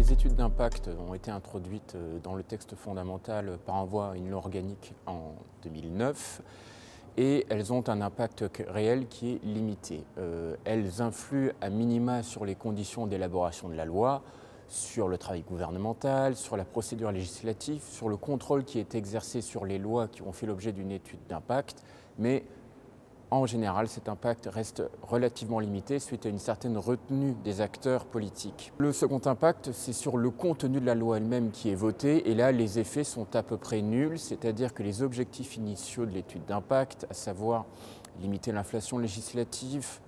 Les études d'impact ont été introduites euh, dans le texte fondamental par envoi à une loi organique en 2009 et elles ont un impact réel qui est limité. Euh, elles influent à minima sur les conditions d'élaboration de la loi, sur le travail gouvernemental, sur la procédure législative, sur le contrôle qui est exercé sur les lois qui ont fait l'objet d'une étude d'impact, en général, cet impact reste relativement limité suite à une certaine retenue des acteurs politiques. Le second impact, c'est sur le contenu de la loi elle-même qui est votée, et là, les effets sont à peu près nuls, c'est-à-dire que les objectifs initiaux de l'étude d'impact, à savoir limiter l'inflation législative,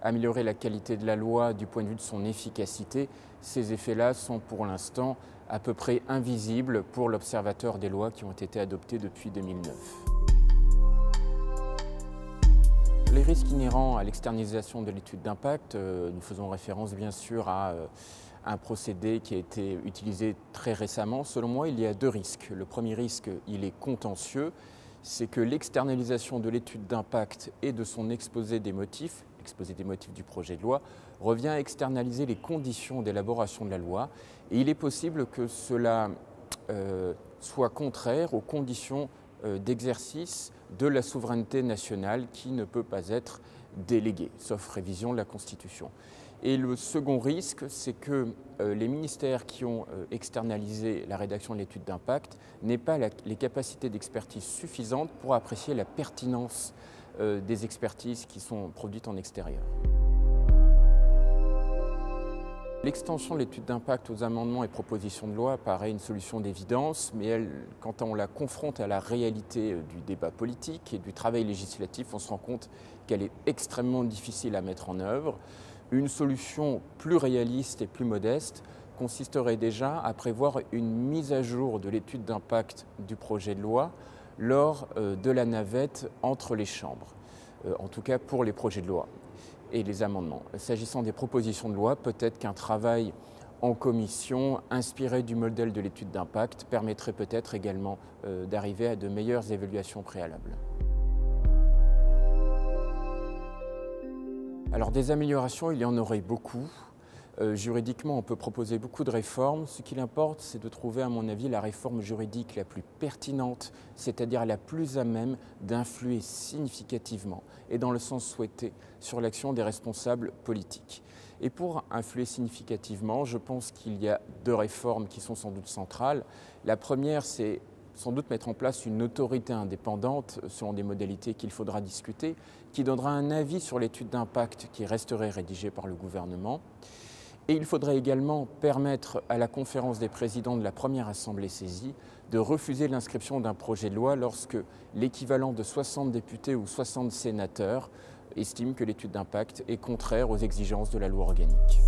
améliorer la qualité de la loi du point de vue de son efficacité, ces effets-là sont pour l'instant à peu près invisibles pour l'observateur des lois qui ont été adoptées depuis 2009. Les risques inhérents à l'externalisation de l'étude d'impact, euh, nous faisons référence bien sûr à euh, un procédé qui a été utilisé très récemment. Selon moi, il y a deux risques. Le premier risque, il est contentieux, c'est que l'externalisation de l'étude d'impact et de son exposé des motifs, exposé des motifs du projet de loi, revient à externaliser les conditions d'élaboration de la loi. Et il est possible que cela euh, soit contraire aux conditions d'exercice de la souveraineté nationale qui ne peut pas être déléguée, sauf révision de la Constitution. Et le second risque, c'est que euh, les ministères qui ont euh, externalisé la rédaction de l'étude d'impact n'aient pas les capacités d'expertise suffisantes pour apprécier la pertinence des expertises qui sont produites en extérieur. L'extension de l'étude d'impact aux amendements et propositions de loi paraît une solution d'évidence, mais quand on la confronte à la réalité euh, du débat politique et du travail législatif, on se rend compte qu'elle est extrêmement difficile à mettre en œuvre. Une solution plus réaliste et plus modeste consisterait déjà à prévoir une mise à jour de l'étude d'impact du projet de loi lors euh, de la navette entre les chambres, euh, en tout cas pour les projets de loi et les amendements. S'agissant des propositions de loi, peut-être qu'un travail en commission inspiré du modèle de l'étude d'impact permettrait peut-être également euh, d'arriver à de meilleures évaluations préalables. Alors des améliorations, il y en aurait beaucoup. Euh, juridiquement, on peut proposer beaucoup de réformes. Ce qu'il importe, c'est de trouver, à mon avis, la réforme juridique la plus pertinente, c'est-à-dire la plus à même d'influer significativement et dans le sens souhaité sur l'action des responsables politiques. Et pour influer significativement, je pense qu'il y a deux réformes qui sont sans doute centrales. La première, c'est sans doute mettre en place une autorité indépendante selon des modalités qu'il faudra discuter, qui donnera un avis sur l'étude d'impact qui resterait rédigée par le gouvernement. Et il faudrait également permettre à la conférence des présidents de la première assemblée saisie de refuser l'inscription d'un projet de loi lorsque l'équivalent de 60 députés ou 60 sénateurs estime que l'étude d'impact est contraire aux exigences de la loi organique.